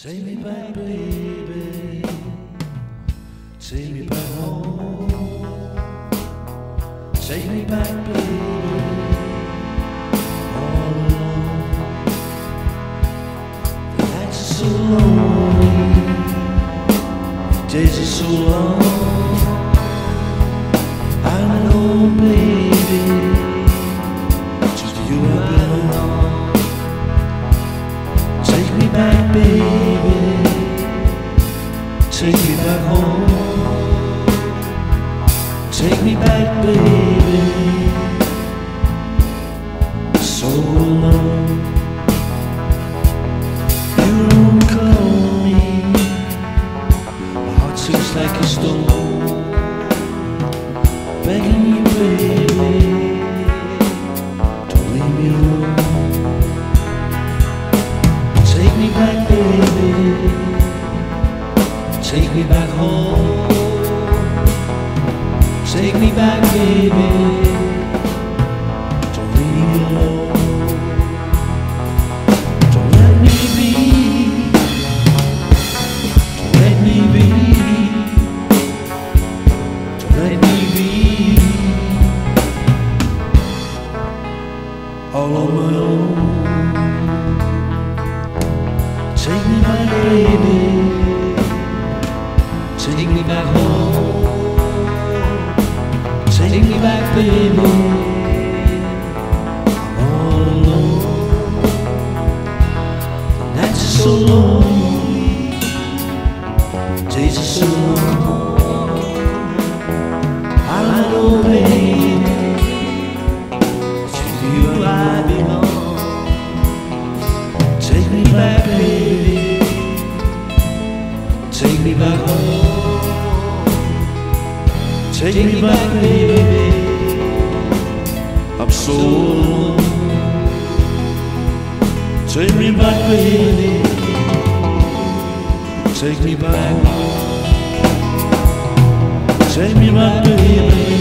Take me back, baby. Take me back home. Take me back, baby. All alone. The nights are so lonely. The days are so long. I know, baby. Take me back home. Take me back, baby. So alone. You don't call me. My heart sinks like a stone. Begging you, baby. Me back home. Take me back, baby. Don't leave Take me back home. Take me back, baby. I'm all alone. Nights are so lonely. Days are so long. I know, baby. To you I belong. Take me back, baby. Take me back home. Take me back, baby. I'm so alone. Take me back, baby. Take me back. Take me back, baby.